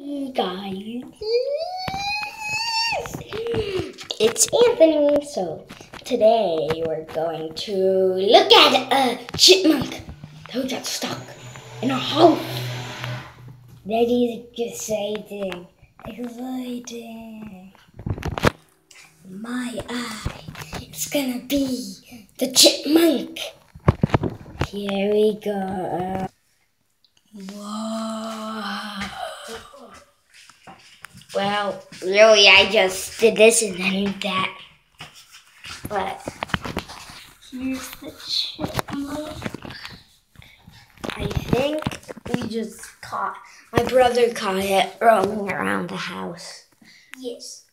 Guys, it's Anthony. So today we're going to look at a chipmunk who got stuck in a hole. Daddy's excited, excited. My eye, it's gonna be the chipmunk. Here we go. Well, really, I just did this and then that. But here's the chipmunk. I think we just caught, my brother caught it roaming around the house. Yes.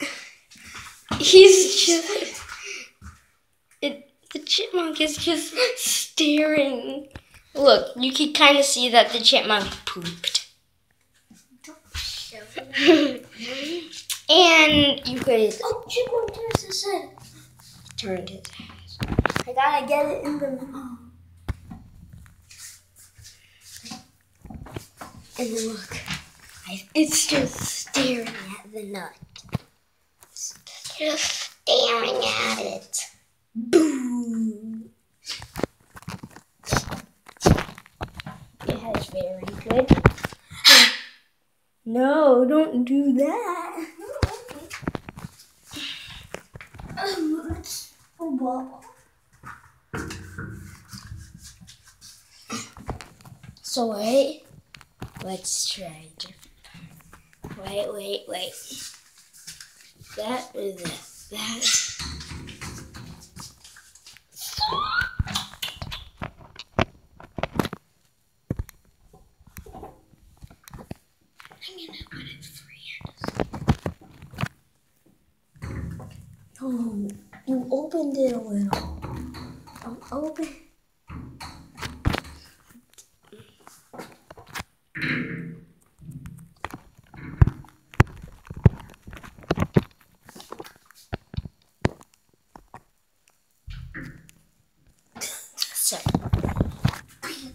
He's just, it, the chipmunk is just staring. Look, you can kind of see that the chipmunk pooped. And you could Oh, chipmunk turns his head. turn his head. I gotta get it in the. And look, it's just staring at the nut. It's just staring at it. Boom. It has very good. Don't do that. So wait, let's try different. Wait, wait, wait. That it. That. I'm. Oh, you opened it a little. Um, open. So,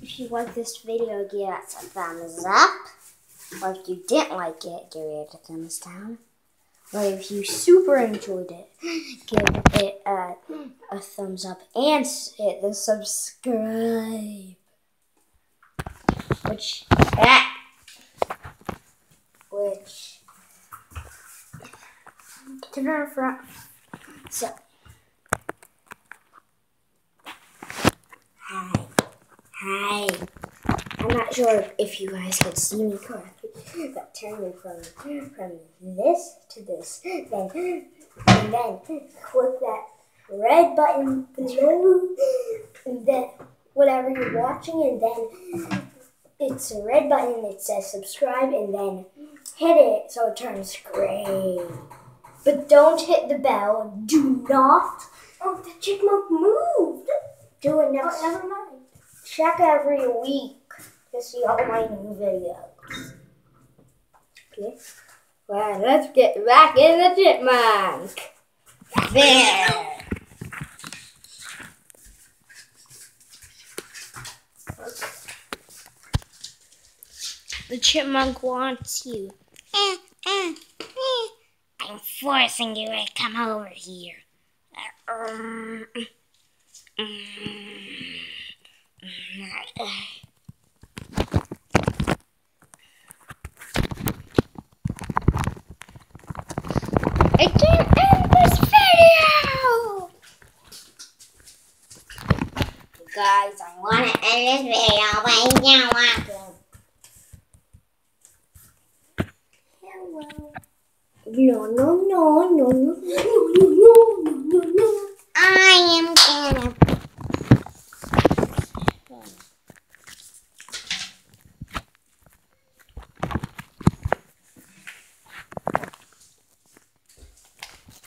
if you like this video, give it a thumbs up. Or if you didn't like it, give it a thumbs down. Or if you super enjoyed it, give it a, a thumbs up and hit the subscribe. Which, which, turn it front. So, Hi. Hi. I'm not sure if you guys can see me correctly, but turn me from from this to this, then and then click that red button below, and then whatever you're watching, and then it's a red button that says subscribe, and then hit it so it turns gray. But don't hit the bell. Do not. Oh, the chipmunk moved. Do it next. Oh, never mind. check every week to see all my new videos. Okay. Well, let's get back in the chipmunk. There. The chipmunk wants you. I'm forcing you to come over here. Uh, um, um. Uh, um, mm, mm, I can't end this video! Guys, I want to end this video, don't want to. Hello. No, no, no, no, no. No, no, no, no, no, no. I am gonna.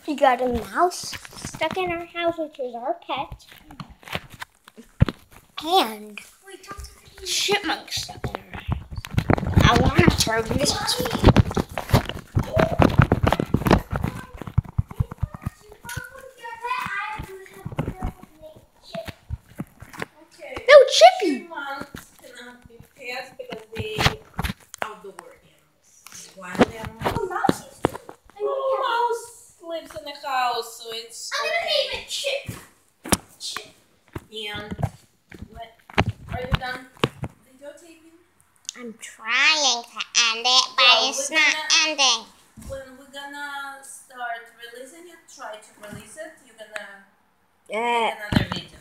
We got a mouse stuck in our house, which is our pet. And Wait, talk to chipmunk stuck in our house. I want to throw this to No, Chippy! Chipmunks cannot be pets because they outdoor Are I'm trying to end it, but Well, it's not gonna- ending. When we're gonna start releasing it, try to release it. You're gonna Uh, make another video.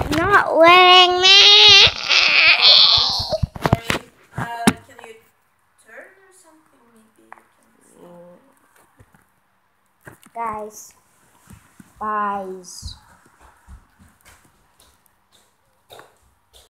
It's not letting me. Or uh, can you turn or something? Maybe you can. Guys, guys.